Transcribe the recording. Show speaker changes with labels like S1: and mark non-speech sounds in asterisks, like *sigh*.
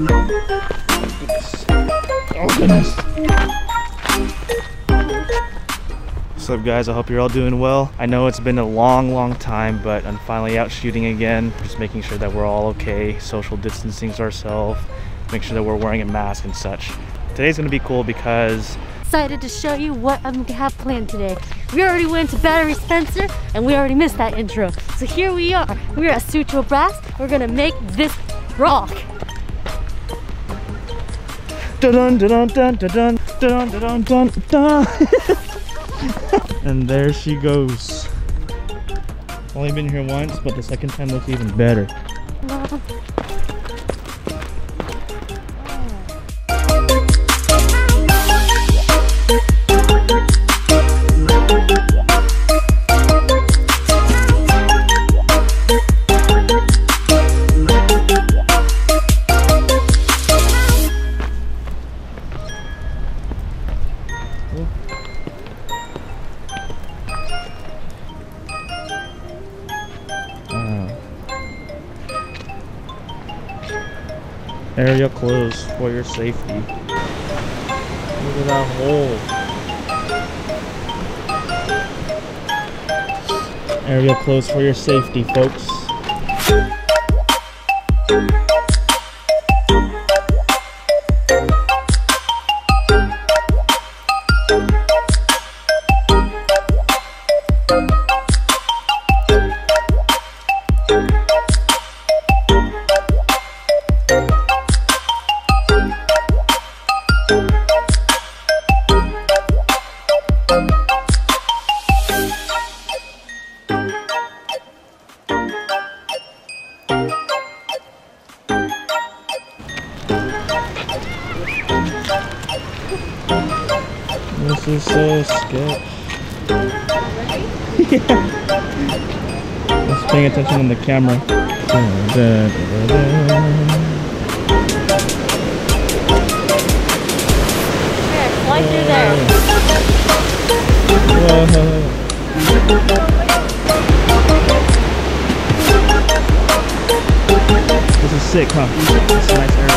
S1: What's up guys, I hope you're all doing well. I know it's been a long, long time, but I'm finally out shooting again. Just making sure that we're all okay, social distancing ourselves, make sure that we're wearing a mask and such. Today's gonna be cool because
S2: excited to show you what I'm gonna have planned today. We already went to Battery Spencer and we already missed that intro. So here we are. We're at Sutro Baths. We're gonna make this rock.
S1: Dun dun dun dun dun dun dun dun dun *laughs* And there she goes. Only been here once, but the second time looks even better. Area closed for your safety. Look at that hole. Area closed for your safety, folks. This is so sketch. yeah. Just paying attention on the camera.
S2: Slide through there.
S1: This is sick, huh? It's a nice area.